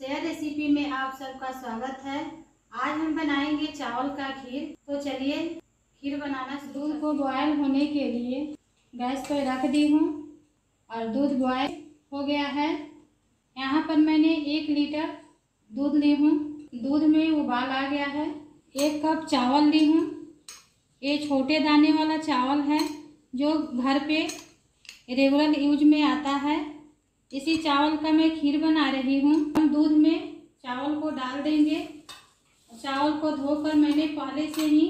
Share recipe में आप सबका स्वागत है। आज हम बनाएँगे चावल का खीर। तो चलिए खीर बनाना दूध को बॉयल होने के लिए गैस पर रख दी हूँ और दूध बॉयल हो गया है। यहाँ पर मैंने एक लीटर दूध ली हूँ। दूध में उबाल आ गया है। एक कप चावल ली हूँ। ये छोटे दाने वाला चावल है जो घर पे रेगुलर यूज़ में आता है। इसी चावल का मैं खीर बना रही हूँ। हम दूध में चावल को डाल देंगे। चावल को धोकर मैंने पहले से ही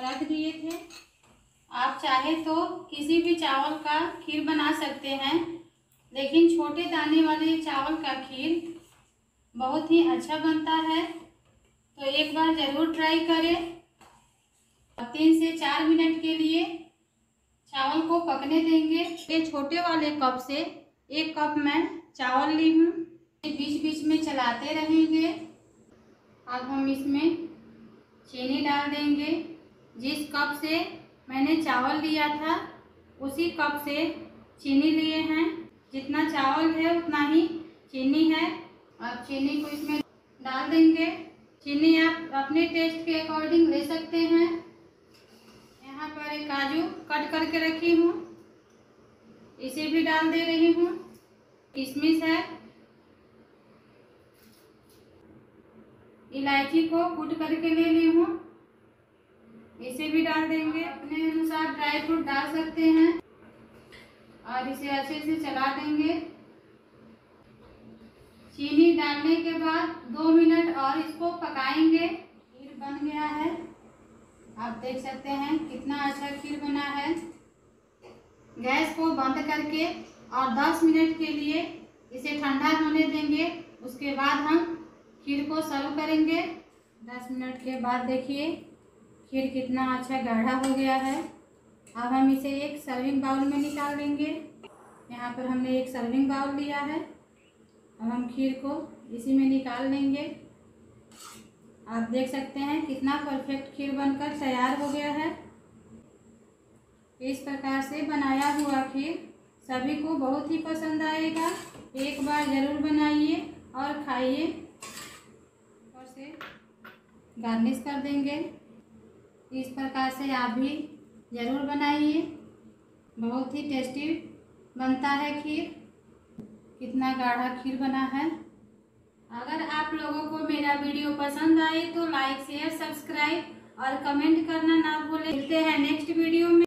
रख दिए थे। आप चाहे तो किसी भी चावल का खीर बना सकते हैं, लेकिन छोटे दाने वाले चावल का खीर बहुत ही अच्छा बनता है। तो एक बार ज़रूर ट्राई करें। और तीन से चार मिनट के लिए चावल को पकने देंगे। ये छोटे वाले कप से एक कप मैं चावल ली हूँ। बीच बीच में चलाते रहेंगे। अब हम इसमें चीनी डाल देंगे। जिस कप से मैंने चावल लिया था, उसी कप से चीनी लिए हैं। जितना चावल है, उतना ही चीनी है। अब चीनी को इसमें डाल देंगे। चीनी आप अपने टेस्ट के अकॉर्डिंग ले सकते हैं। यहाँ पर एक काजू कट करके रखी हूँ। इसे भी डाल दे रही हूँ। किशमिश है। इलायची को कूट करके ले ली हूँ। इसे भी डाल देंगे। अपने अनुसार ड्राई फ्रूट डाल सकते हैं। और इसे अच्छे से चला देंगे। चीनी डालने के बाद दो मिनट और इसको पकाएँगे। खीर बन गया है। आप देख सकते हैं कितना अच्छा खीर बना है। गैस को बंद करके और 10 मिनट के लिए इसे ठंडा होने देंगे। उसके बाद हम खीर को सर्व करेंगे। 10 मिनट के बाद देखिए, खीर कितना अच्छा गाढ़ा हो गया है। अब हम इसे एक सर्विंग बाउल में निकाल देंगे। यहाँ पर हमने एक सर्विंग बाउल लिया है। अब हम खीर को इसी में निकाल लेंगे। आप देख सकते हैं कितना परफेक्ट खीर बनकर तैयार हो गया है। इस प्रकार से बनाया हुआ खीर सभी को बहुत ही पसंद आएगा। एक बार ज़रूर बनाइए और खाइए। और से गार्निश कर देंगे। इस प्रकार से आप भी ज़रूर बनाइए। बहुत ही टेस्टी बनता है खीर। कितना गाढ़ा खीर बना है। अगर आप लोगों को मेरा वीडियो पसंद आए तो लाइक, शेयर, सब्सक्राइब और कमेंट करना ना भूलें। मिलते हैं नेक्स्ट वीडियो में।